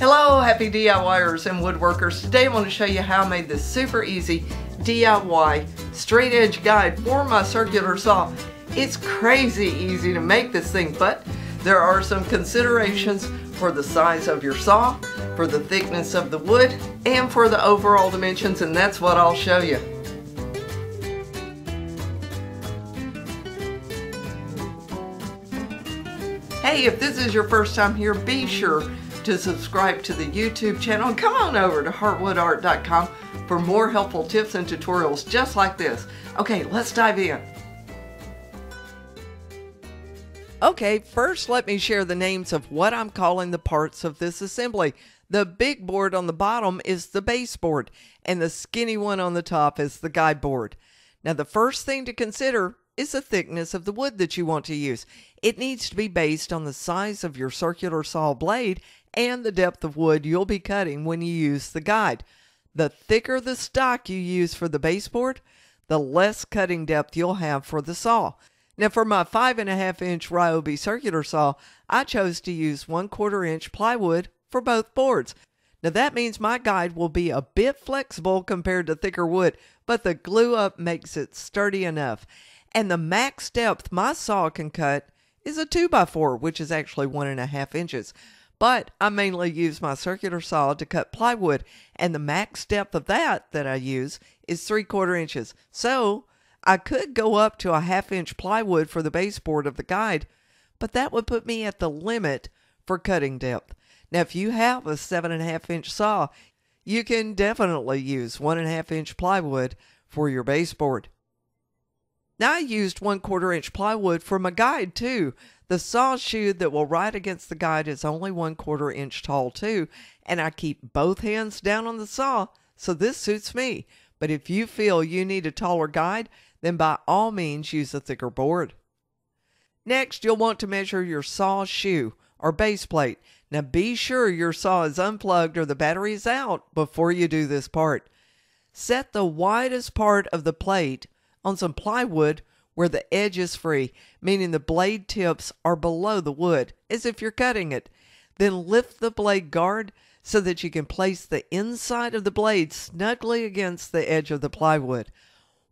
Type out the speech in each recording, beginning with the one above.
Hello, happy DIYers and woodworkers. Today I want to show you how I made this super easy DIY straight edge guide for my circular saw. It's crazy easy to make this thing, but there are some considerations for the size of your saw, for the thickness of the wood, and for the overall dimensions, and that's what I'll show you. Hey, if this is your first time here, be sure to subscribe to the YouTube channel and come on over to heartwoodart.com for more helpful tips and tutorials just like this. Okay, let's dive in. Okay, first let me share the names of what I'm calling the parts of this assembly. The big board on the bottom is the baseboard, and the skinny one on the top is the guide board. Now, the first thing to consider is the thickness of the wood that you want to use. It needs to be based on the size of your circular saw blade and the depth of wood you'll be cutting when you use the guide. The thicker the stock you use for the baseboard, the less cutting depth you'll have for the saw. Now for my five and a half inch Ryobi circular saw, I chose to use one quarter inch plywood for both boards. Now that means my guide will be a bit flexible compared to thicker wood, but the glue up makes it sturdy enough. And the max depth my saw can cut is a 2x4, which is actually one and a half inches. But I mainly use my circular saw to cut plywood, and the max depth of that that I use is 3 quarter inches. So I could go up to a half inch plywood for the baseboard of the guide, but that would put me at the limit for cutting depth. Now, if you have a seven and a half inch saw, you can definitely use one and a half inch plywood for your baseboard. Now I used one quarter inch plywood for my guide too. The saw shoe that will ride against the guide is only one quarter inch tall too, and I keep both hands down on the saw, so this suits me. But if you feel you need a taller guide, then by all means use a thicker board. Next, you'll want to measure your saw shoe or base plate. Now be sure your saw is unplugged or the battery is out before you do this part. Set the widest part of the plate on some plywood where the edge is free, meaning the blade tips are below the wood, as if you're cutting it. Then lift the blade guard so that you can place the inside of the blade snugly against the edge of the plywood.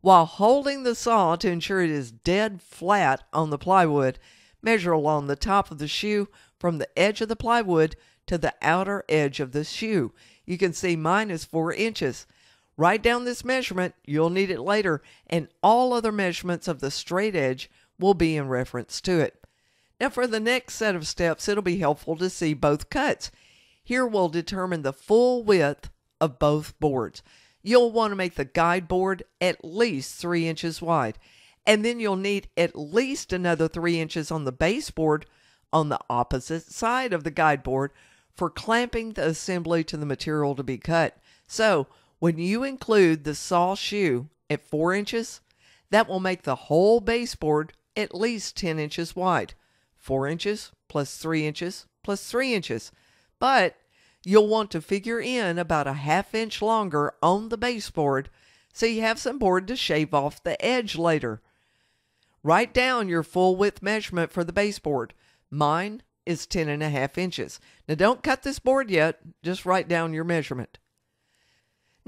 While holding the saw to ensure it is dead flat on the plywood, measure along the top of the shoe from the edge of the plywood to the outer edge of the shoe. You can see mine is 4 inches. Write down this measurement, you'll need it later, and all other measurements of the straight edge will be in reference to it. Now for the next set of steps, it'll be helpful to see both cuts. Here we'll determine the full width of both boards. You'll want to make the guide board at least 3 inches wide, and then you'll need at least another 3 inches on the baseboard on the opposite side of the guide board for clamping the assembly to the material to be cut. So when you include the saw shoe at 4 inches, that will make the whole baseboard at least 10 inches wide. 4 inches plus 3 inches plus 3 inches. But you'll want to figure in about a half inch longer on the baseboard so you have some board to shave off the edge later. Write down your full width measurement for the baseboard. Mine is 10 and a half inches. Now don't cut this board yet, just write down your measurement.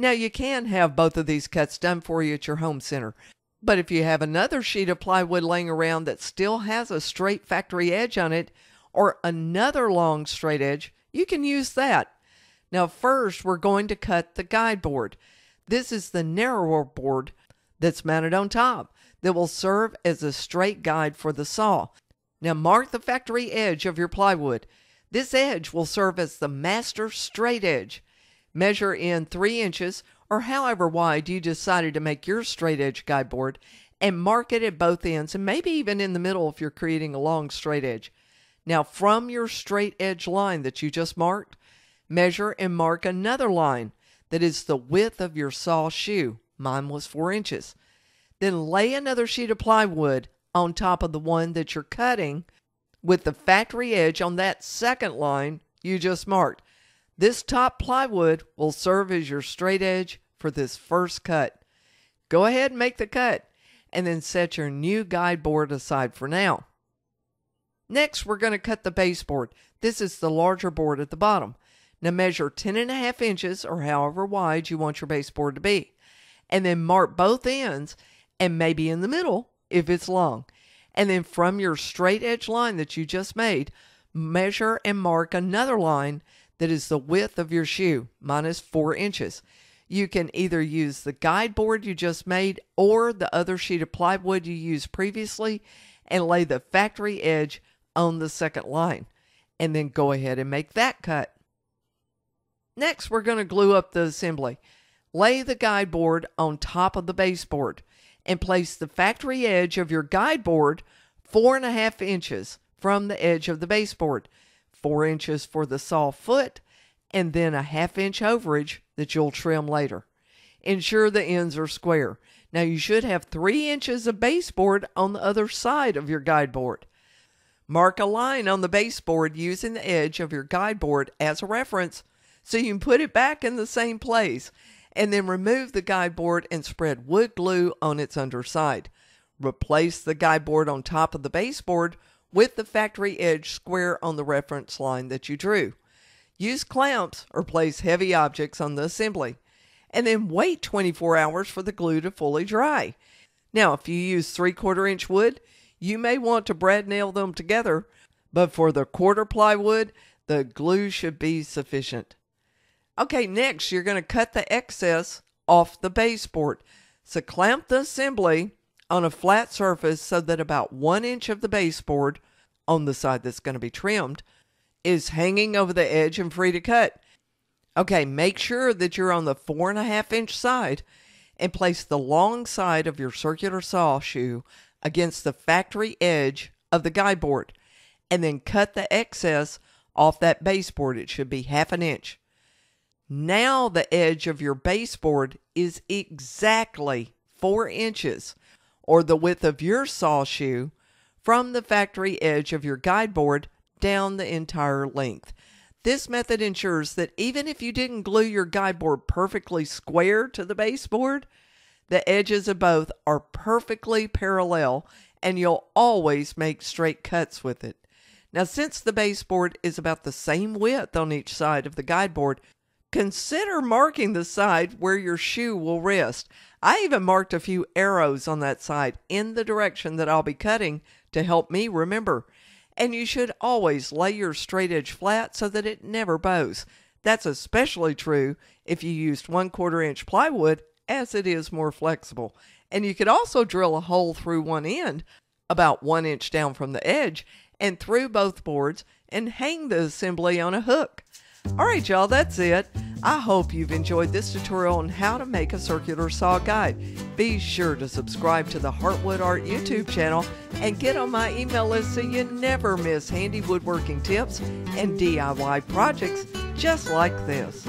Now, you can have both of these cuts done for you at your home center. But if you have another sheet of plywood laying around that still has a straight factory edge on it, or another long straight edge, you can use that. Now, first, we're going to cut the guide board. This is the narrower board that's mounted on top that will serve as a straight guide for the saw. Now, mark the factory edge of your plywood. This edge will serve as the master straight edge. Measure in 3 inches or however wide you decided to make your straight edge guide board and mark it at both ends and maybe even in the middle if you're creating a long straight edge. Now from your straight edge line that you just marked, measure and mark another line that is the width of your saw shoe. Mine was 4 inches. Then lay another sheet of plywood on top of the one that you're cutting with the factory edge on that second line you just marked. This top plywood will serve as your straight edge for this first cut. Go ahead and make the cut and then set your new guide board aside for now. Next, we're going to cut the baseboard. This is the larger board at the bottom. Now measure 10 and a half inches or however wide you want your baseboard to be. And then mark both ends and maybe in the middle if it's long. And then from your straight edge line that you just made, measure and mark another line that is the width of your shoe, minus four inches. You can either use the guide board you just made or the other sheet of plywood you used previously and lay the factory edge on the second line. And then go ahead and make that cut. Next, we're going to glue up the assembly. Lay the guide board on top of the baseboard and place the factory edge of your guide board four and a half inches from the edge of the baseboard, four inches for the saw foot, and then a half inch overage that you'll trim later. Ensure the ends are square. Now you should have three inches of baseboard on the other side of your guide board. Mark a line on the baseboard using the edge of your guide board as a reference so you can put it back in the same place and then remove the guide board and spread wood glue on its underside. Replace the guide board on top of the baseboard with the factory edge square on the reference line that you drew. Use clamps or place heavy objects on the assembly, and then wait 24 hours for the glue to fully dry. Now, if you use 3 quarter inch wood, you may want to brad nail them together, but for the quarter ply wood, the glue should be sufficient. Okay, next you're going to cut the excess off the baseboard. So clamp the assembly on a flat surface so that about one inch of the baseboard on the side that's going to be trimmed is hanging over the edge and free to cut. Okay, make sure that you're on the four and a half inch side and place the long side of your circular saw shoe against the factory edge of the guide board and then cut the excess off that baseboard. It should be half an inch. Now the edge of your baseboard is exactly four inches or the width of your saw shoe from the factory edge of your guide board down the entire length. This method ensures that even if you didn't glue your guide board perfectly square to the baseboard, the edges of both are perfectly parallel and you'll always make straight cuts with it. Now, since the baseboard is about the same width on each side of the guide board, consider marking the side where your shoe will rest. I even marked a few arrows on that side in the direction that I'll be cutting to help me remember. And you should always lay your straight edge flat so that it never bows. That's especially true if you used one quarter inch plywood as it is more flexible. And you could also drill a hole through one end about one inch down from the edge and through both boards and hang the assembly on a hook. All right, y'all, that's it. I hope you've enjoyed this tutorial on how to make a circular saw guide. Be sure to subscribe to the Heartwood Art YouTube channel and get on my email list so you never miss handy woodworking tips and DIY projects just like this.